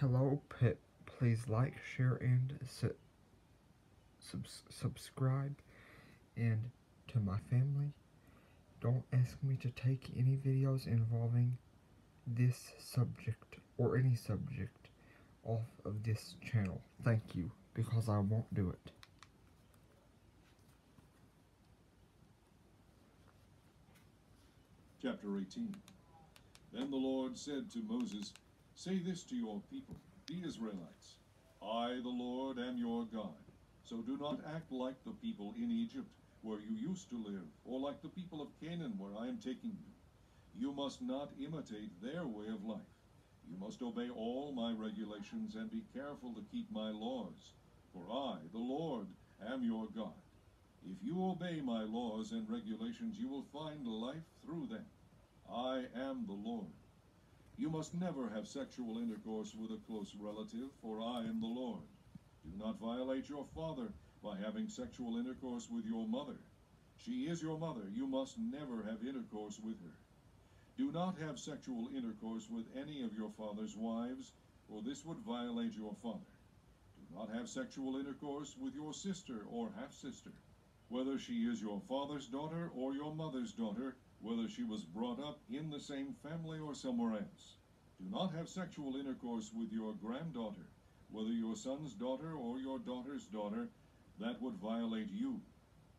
Hello, Pit. Please like, share, and su subs subscribe. And to my family, don't ask me to take any videos involving this subject or any subject off of this channel. Thank you, because I won't do it. Chapter 18 Then the Lord said to Moses, Say this to your people, the Israelites I, the Lord, am your God. So do not act like the people in Egypt, where you used to live, or like the people of Canaan, where I am taking you. You must not imitate their way of life. You must obey all my regulations and be careful to keep my laws. For I, the Lord, am your God. If you obey my laws and regulations, you will find life through them. I am the Lord. You must never have sexual intercourse with a close relative, for I am the Lord. Do not violate your father by having sexual intercourse with your mother. She is your mother. You must never have intercourse with her. Do not have sexual intercourse with any of your father's wives, or this would violate your father. Do not have sexual intercourse with your sister or half sister, whether she is your father's daughter or your mother's daughter, whether she was brought up in the same family or somewhere else. Do not have sexual intercourse with your granddaughter, whether your son's daughter or your daughter's daughter, that would violate you.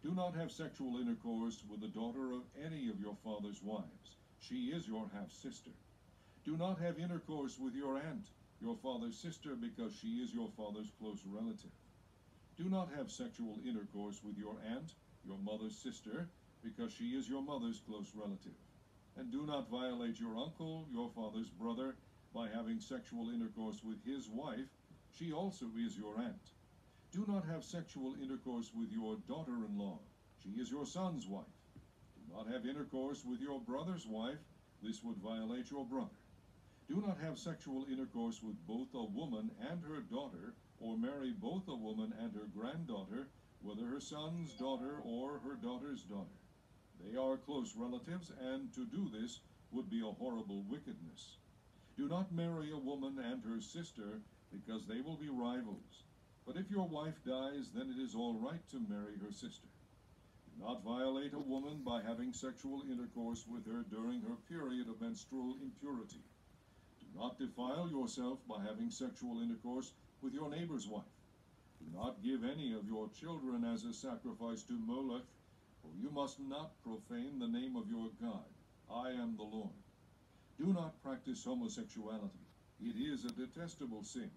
Do not have sexual intercourse with the daughter of any of your father's wives. She is your half sister. Do not have intercourse with your aunt, your father's sister, because she is your father's close relative. Do not have sexual intercourse with your aunt, your mother's sister, because she is your mother's close relative. And do not violate your uncle, your father's brother, by having sexual intercourse with his wife. She also is your aunt. Do not have sexual intercourse with your daughter-in-law. She is your son's wife. Do not have intercourse with your brother's wife. This would violate your brother. Do not have sexual intercourse with both a woman and her daughter, or marry both a woman and her granddaughter, whether her son's daughter or her daughter's daughter. They are close relatives, and to do this would be a horrible wickedness. Do not marry a woman and her sister, because they will be rivals. But if your wife dies, then it is all right to marry her sister. Do not violate a woman by having sexual intercourse with her during her period of menstrual impurity. Not defile yourself by having sexual intercourse with your neighbor's wife. Do not give any of your children as a sacrifice to Moloch, for you must not profane the name of your God. I am the Lord. Do not practice homosexuality. It is a detestable sin.